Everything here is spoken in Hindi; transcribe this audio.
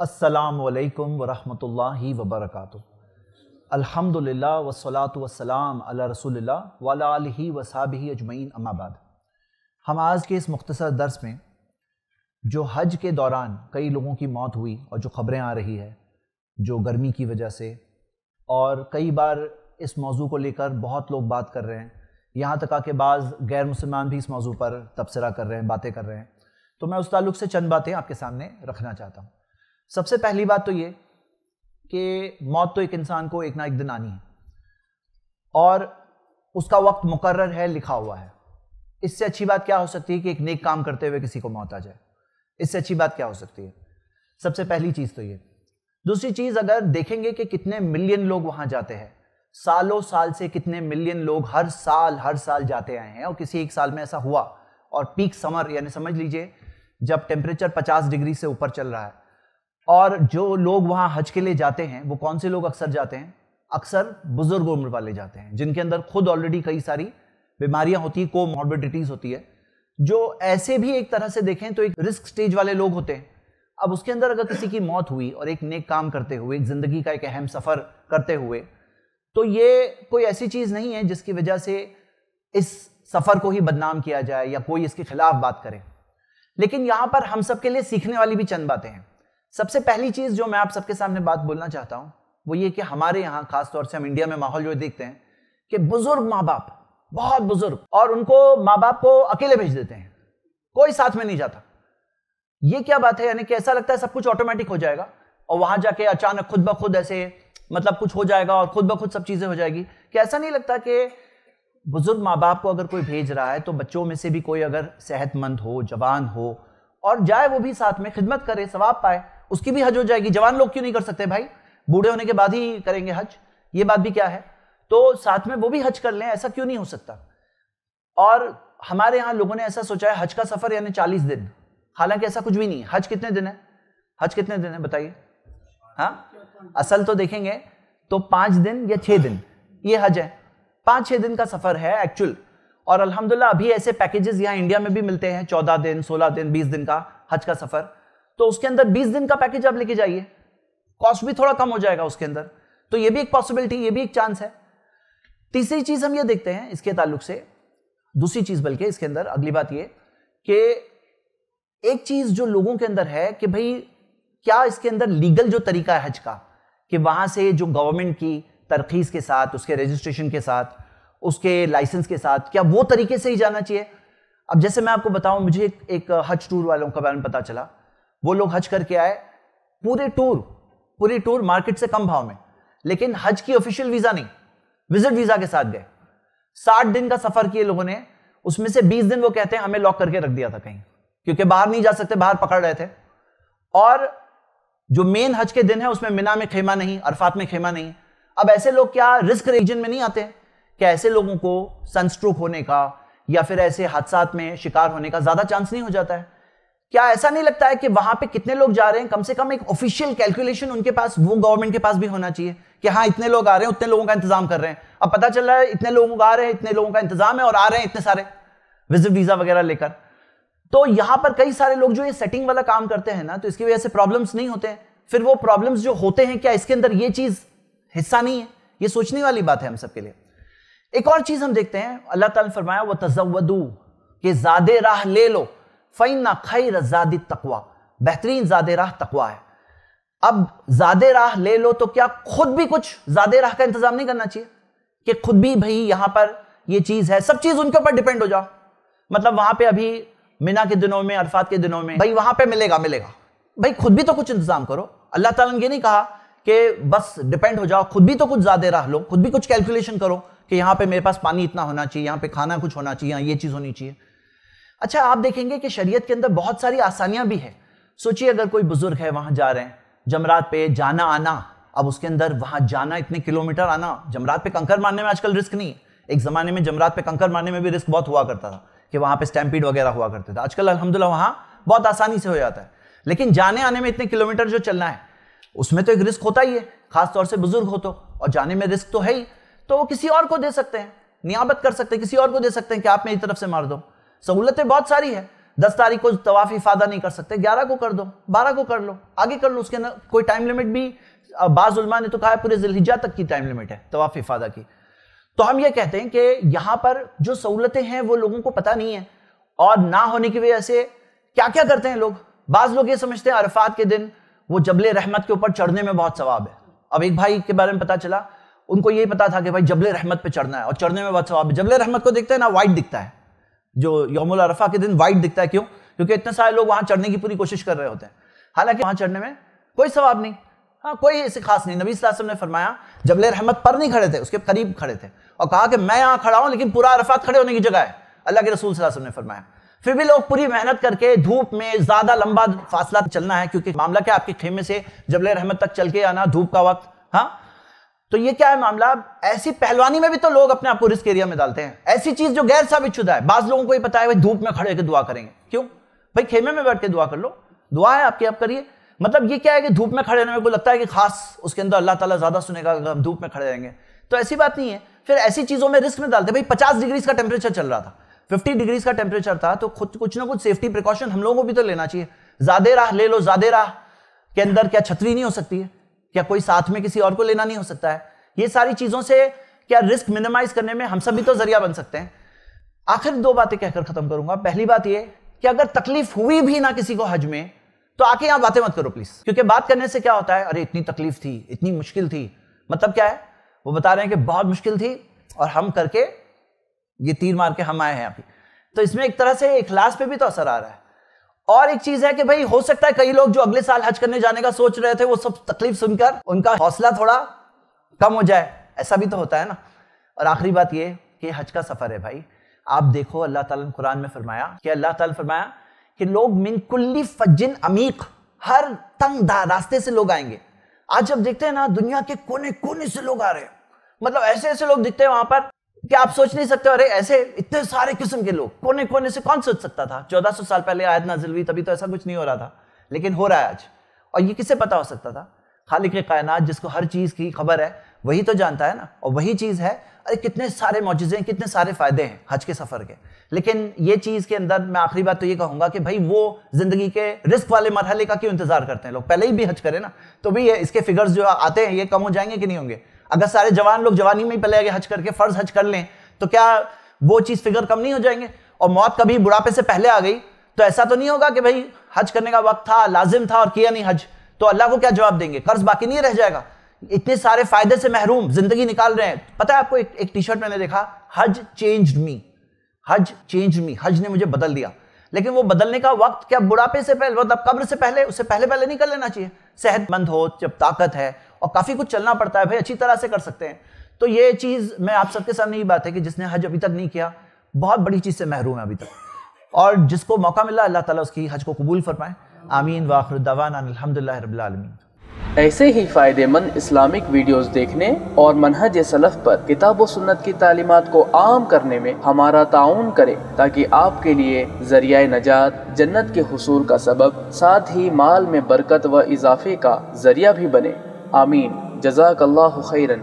असलकम वरहमतुल्लाहि वबरकातुहू अल्हम्दुलिल्लाह वस्सलातु वस्सलाम अला रसूलिल्लाह वाला आलिहि वसाबिहि अजमईन अम्माबाद हम आज के इस मुख्तसर दर्स में, जो हज के दौरान कई लोगों की मौत हुई और जो ख़बरें आ रही है, जो गर्मी की वजह से, और कई बार इस मौजू को लेकर बहुत लोग बात कर रहे हैं। यहाँ तक आके बाज़ गैर मुसलमान भी इस मौजू पर तबसरा कर रहे हैं, बातें कर रहे हैं। तो मैं उस ताल्लुक से चंद बातें आपके सामने रखना चाहता हूँ। सबसे पहली बात तो ये कि मौत तो एक इंसान को एक ना एक दिन आनी है। और उसका वक्त मुकर्र है, लिखा हुआ है। इससे अच्छी बात क्या हो सकती है कि एक नेक काम करते हुए किसी को मौत आ जाए? इससे अच्छी बात क्या हो सकती है? सबसे पहली चीज़ तो ये। दूसरी चीज़, अगर देखेंगे कि कितने मिलियन लोग वहाँ जाते हैं, सालों साल से कितने मिलियन लोग हर साल हर साल जाते आए हैं, और किसी एक साल में ऐसा हुआ, और पीक समर, यानी समझ लीजिए, जब टेम्परेचर 50 डिग्री से ऊपर चल रहा है और जो लोग वहाँ हज के लिए जाते हैं, वो कौन से लोग अक्सर जाते हैं? अक्सर बुज़ुर्ग उम्र वाले जाते हैं, जिनके अंदर खुद ऑलरेडी कई सारी बीमारियाँ होती है को मॉर्बिडिटीज होती है। जो ऐसे भी एक तरह से देखें तो एक रिस्क स्टेज वाले लोग होते हैं। अब उसके अंदर अगर किसी की मौत हुई और एक नेक काम करते हुए, एक ज़िंदगी का एक अहम सफ़र करते हुए तो ये कोई ऐसी चीज़ नहीं है जिसकी वजह से इस सफ़र को ही बदनाम किया जाए या कोई इसके खिलाफ बात करे। लेकिन यहाँ पर हम सबके लिए सीखने वाली भी चंद बातें हैं। सबसे पहली चीज़ जो मैं आप सबके सामने बात बोलना चाहता हूँ, वो ये कि हमारे यहाँ, खासतौर से हम इंडिया में माहौल जो देखते हैं, कि बुज़ुर्ग माँ बाप, बहुत बुज़ुर्ग, और उनको माँ बाप को अकेले भेज देते हैं, कोई साथ में नहीं जाता। ये क्या बात है? यानी कि ऐसा लगता है सब कुछ ऑटोमेटिक हो जाएगा, और वहाँ जाके अचानक खुद ब खुद ऐसे मतलब कुछ हो जाएगा और खुद ब खुद सब चीज़ें हो जाएगी। कि ऐसा नहीं लगता कि बुज़ुर्ग माँ बाप को अगर कोई भेज रहा है तो बच्चों में से भी कोई अगर सेहतमंद हो, जवान हो, और जाए वो भी साथ में, खिदमत करे, सवाब पाए उसकी भी हज हो जाएगी। जवान लोग क्यों नहीं कर सकते भाई? बूढ़े होने के बाद ही करेंगे हज। ये बात भी क्या है? तो साथ में वो भी हज कर लें, ऐसा क्यों नहीं हो सकता? और हमारे यहाँ लोगों ने ऐसा सोचा है, हज का सफ़र यानी चालीस दिन। हालाँकि ऐसा कुछ भी नहीं है। हज कितने दिन है? हज कितने दिन है, बताइए। हाँ? असल तो देखेंगे तो पाँच दिन या छह दिन, ये हज है। पाँच छह दिन का सफ़र है एक्चुअल और अल्हम्दुलिल्लाह, अभी ऐसे पैकेजेस यहाँ इंडिया में भी मिलते हैं, चौदह दिन, सोलह दिन, बीस दिन का हज का सफ़र। तो उसके अंदर 20 दिन का पैकेज आप लेके जाइए। कॉस्ट भी थोड़ा कम हो जाएगा उसके अंदर। तो ये भी एक पॉसिबिलिटी ये भी एक चांस है। तीसरी चीज़ हम ये देखते हैं इसके ताल्लुक से। दूसरी चीज़ बल्कि इसके अंदर अगली बात ये कि एक चीज़ जो लोगों के अंदर है कि भाई क्या इसके अंदर लीगल जो तरीका है हज का कि वहाँ से जो गवर्नमेंट की तरखीस के साथ उसके रजिस्ट्रेशन के साथ उसके लाइसेंस के साथ क्या वो तरीके से ही जाना चाहिए? अब जैसे मैं आपको बताऊँ मुझे एक, एक हज टूर वालों का बारे में पता चला। वो लोग हज करके आए। पूरे टूर, पूरी टूर मार्केट से कम भाव में। लेकिन हज की ऑफिशियल वीज़ा नहीं विज़िट वीज़ा के साथ गए। साठ दिन का सफ़र किए लोगों ने, उसमें से बीस दिन वो कहते हैं, हमें लॉक करके रख दिया था कहीं। क्योंकि बाहर नहीं जा सकते, बाहर पकड़ रहे थे। और जो मेन हज के दिन है, उसमें मिना में खेमा नहीं, अरफात में खेमा नहीं। अब ऐसे लोग क्या रिस्क रीजन में नहीं आते? क्या ऐसे लोगों को सनस्ट्रोक होने का या फिर ऐसे हादसा में शिकार होने का ज़्यादा चांस नहीं हो जाता है? क्या ऐसा नहीं लगता है कि वहाँ पे कितने लोग जा रहे हैं? कम से कम एक ऑफिशियल कैलकुलेशन उनके पास, वो गवर्नमेंट के पास भी होना चाहिए कि हाँ इतने लोग आ रहे हैं, उतने लोगों का इंतज़ाम कर रहे हैं। अब पता चल रहा है इतने लोग आ रहे हैं, इतने लोगों का इंतज़ाम है और आ रहे हैं इतने सारे विज़िट वीज़ा वगैरह लेकर। तो यहाँ पर कई सारे लोग जो ये सेटिंग वाला काम करते हैं ना तो इसकी वजह से प्रॉब्लम्स नहीं होते फिर वो प्रॉब्लम्स जो होते हैं, क्या इसके अंदर ये चीज़ हिस्सा नहीं है? ये सोचने वाली बात है हम सबके लिए। एक और चीज़ हम देखते हैं, अल्लाह ताला फरमाया वो तजवदू कि ज़्यादा राह ले लो। फ़ैना खैर जादी तकवा बेहतरीन ज़्यादा राह तकवा है अब ज़्यादा राह ले लो तो क्या खुद भी कुछ ज़्यादा राह का इंतज़ाम नहीं करना चाहिए कि खुद भी भाई यहाँ पर ये चीज़ है सब चीज़ उनके ऊपर डिपेंड हो जाओ मतलब वहाँ पे अभी मीना के दिनों में अरफात के दिनों में भाई वहाँ पे मिलेगा मिलेगा भाई खुद भी तो कुछ इंतज़ाम करो अल्लाह ताला ने ये नहीं कहा कि बस डिपेंड हो जाओ खुद भी तो कुछ ज़्यादा राह लो खुद भी कुछ कैलकुलेशन करो कि यहाँ पे मेरे पास पानी इतना होना चाहिए यहाँ पे खाना कुछ होना चाहिए यहाँ ये चीज़ होनी चाहिए अच्छा आप देखेंगे कि शरीयत के अंदर बहुत सारी आसानियाँ भी है। सोचिए, अगर कोई बुज़ुर्ग है, वहाँ जा रहे हैं, जमरात पे जाना आना, अब उसके अंदर वहाँ जाना, इतने किलोमीटर आना, जमरात पे कंकर मारने में आजकल रिस्क नहीं है। एक जमाने में जमरात पे कंकर मारने में भी रिस्क बहुत हुआ करता था, कि वहाँ पे स्टैम्पीड वगैरह हुआ करते थे। आजकल अलहमदुल्ला वहाँ बहुत आसानी से हो जाता है। लेकिन जाने आने में इतने किलोमीटर जो चलना है, उसमें तो एक रिस्क होता ही है, खासतौर से बुज़ुर्ग हो तो। और जाने में रिस्क तो है ही तो वो किसी और को दे सकते हैं नियाबत कर सकते हैं, किसी और को दे सकते हैं कि आप मेरी तरफ़ से मार दो। सहूलतें बहुत सारी है। दस तारीख को तवाफ इफादा नहीं कर सकते, ग्यारह को कर दो, बारह को कर लो, आगे कर लो, उसके अंदर कोई टाइम लिमिट भी बाज ने तो कहा है पूरे जिलहिजा तक की टाइम लिमिट है तवाफ इफादा की। तो हम ये कहते हैं कि यहाँ पर जो सहूलतें हैं, वो लोगों को पता नहीं है और ना होने की वजह से क्या क्या करते हैं लोग? बाज लोग ये समझते हैं, अरफात के दिन वो जबले रहमत के ऊपर चढ़ने में बहुत सवाब है। अब एक भाई के बारे में पता चला, उनको यही पता था कि भाई जबले रहमत पे चढ़ना है और चढ़ने में बहुत सवाब है। जबले रहमत को देखते हैं ना वाइट दिखता है। जो योमुल अरफा के दिन वाइट दिखता है क्यों? क्योंकि इतने सारे लोग वहाँ चढ़ने की पूरी कोशिश कर रहे होते हैं। हालाँकि वहाँ चढ़ने में कोई सवाब नहीं। हाँ कोई ऐसे खास नहीं। नबी वसल्लम ने फरमाया, जबले रहमत पर नहीं खड़े थे, उसके करीब खड़े थे और कहा कि मैं यहाँ खड़ा हूँ, लेकिन पूरा अरफात खड़े होने की जगह है। अल्लाह के रसूल वसल्लम ने फरमाया। फिर भी लोग पूरी मेहनत करके धूप में ज़्यादा लंबा फासला चलना है, क्योंकि मामला क्या आपके खेमे से जबले रहमत तक चल के आना धूप का वक्त। हाँ तो ये क्या है मामला? ऐसी पहलवानी में भी तो लोग अपने आप को रिस्क एरिया में डालते हैं। ऐसी चीज़ जो गैर साबित शुदा है। बाज लोगों को ही पता है, भाई धूप में खड़े होकर दुआ करेंगे। क्यों? भाई खेमे में बैठ के दुआ कर लो। दुआ है आपकी, आप करिए। मतलब ये क्या है कि धूप में खड़े रहने में को लगता है कि खास उसके अंदर अल्लाह ताला ज़्यादा सुनेगा अगर हम धूप में खड़े रहेंगे। तो ऐसी बात नहीं है। फिर ऐसी चीज़ों में रिस्क में डालते भाई पचास डिग्रीज का टेम्परेचर चल रहा था। फिफ्टी डिग्रीज का टेम्परेचर था तो खुद कुछ ना कुछ सेफ्टी प्रिकॉशन हम लोगों को भी तो लेना चाहिए। ज़्यादा राह ले लो, ज़्यादा राह। के अंदर क्या छतरी नहीं हो सकती है? क्या कोई साथ में किसी और को लेना नहीं हो सकता है? ये सारी चीज़ों से क्या रिस्क मिनिमाइज करने में हम सभी तो ज़रिया बन सकते हैं। आखिर दो बातें कहकर खत्म करूँगा। पहली बात यह कि अगर तकलीफ़ हुई भी ना किसी को हज में तो आके यहाँ बातें मत करो प्लीज़ क्योंकि बात करने से क्या होता है? अरे, इतनी तकलीफ़ थी, इतनी मुश्किल थी। मतलब क्या है? वो बता रहे हैं कि बहुत मुश्किल थी और हम करके ये तीर मार के हम आए हैं अभी। तो इसमें एक तरह से इखलास पे भी तो असर आ रहा है। और एक चीज़ है कि भाई, हो सकता है कई लोग जो अगले साल हज करने जाने का सोच रहे थे, वो सब तकलीफ़ सुनकर उनका हौसला थोड़ा कम हो जाए। ऐसा भी तो होता है ना। और आखिरी बात ये कि हज का सफ़र है भाई। आप देखो, अल्लाह ताला ने कुरान में फरमाया कि अल्लाह ताला फरमाया कि लोग मिन कुल्ली फजिन अमीक, हर तंग रास्ते से लोग आएँगे। आज जब देखते हैं ना, दुनिया के कोने कोने से लोग आ रहे हैं। मतलब ऐसे ऐसे लोग दिखते हैं वहाँ पर। कि आप सोच नहीं सकते, अरे ऐसे इतने सारे किस्म के लोग कोने कोने से कौन सोच सकता था? चौदह सौ साल पहले आयत नाजिल हुई, तभी तो ऐसा कुछ नहीं हो रहा था, लेकिन हो रहा है आज। और ये किसे पता हो सकता था? खालिक कायनात, जिसको हर चीज़ की खबर है, वही तो जानता है ना? और वही चीज़ है, अरे कितने सारे मौजूद हैं, कितने सारे फ़ायदे हैं हज के सफ़र के। लेकिन ये चीज़ के अंदर मैं आखिरी बात तो ये कहूँगा कि भाई वो ज़िंदगी के रिस्क वाले मरहले का क्यों इंतज़ार करते हैं लोग? पहले ही भी हज करें ना? तो भी ये, इसके फिगर्स जो आते हैं, ये कम हो जाएँगे कि नहीं होंगे? अगर सारे जवान लोग जवानी में ही पहले आगे हज करके फ़र्ज़ हज कर लें तो क्या वो चीज़ फिगर कम नहीं हो जाएँगे? और मौत कभी बुढ़ापे से पहले आ गई तो ऐसा तो नहीं होगा कि भाई हज करने का वक्त था लाजिम था और किया नहीं हज? तो अल्लाह को क्या जवाब देंगे? कर्ज बाकी नहीं रह जाएगा। इतने सारे फ़ायदे से महरूम ज़िंदगी निकाल रहे हैं। पता है आपको एक, एक टी शर्ट मैंने देखा हज चेंज मी हज चेंज मी हज ने मुझे बदल दिया। लेकिन वो बदलने का वक्त क्या बुढ़ापे से पहले मतलब कब्र से पहले उससे पहले पहले नहीं कर लेना चाहिए? सेहतमंद हो जब ताकत है और काफ़ी कुछ चलना पड़ता है भाई, अच्छी तरह से कर सकते हैं। तो ये चीज़ मैं आप सबके सामने ये बात है कि जिसने हज अभी तक नहीं किया, बहुत बड़ी चीज़ से महरूम है अभी तक। और जिसको मौका मिला, अल्लाह ताला उसकी हज को कबूल फरमाए। आमीन वाखिर ऐसे ही फ़ायदेमंद इस्लामिक वीडियोस देखने और मनहज सलफ़ पर किताब व सुन्नत की तालीमत को आम करने में हमारा ताउन करें, ताकि आपके लिए ज़रिया नजात, जन्नत के हसूल का सबब, साथ ही माल में बरकत व इजाफे का ज़रिया भी बने। आमीन जजाक अल्लाह खैरन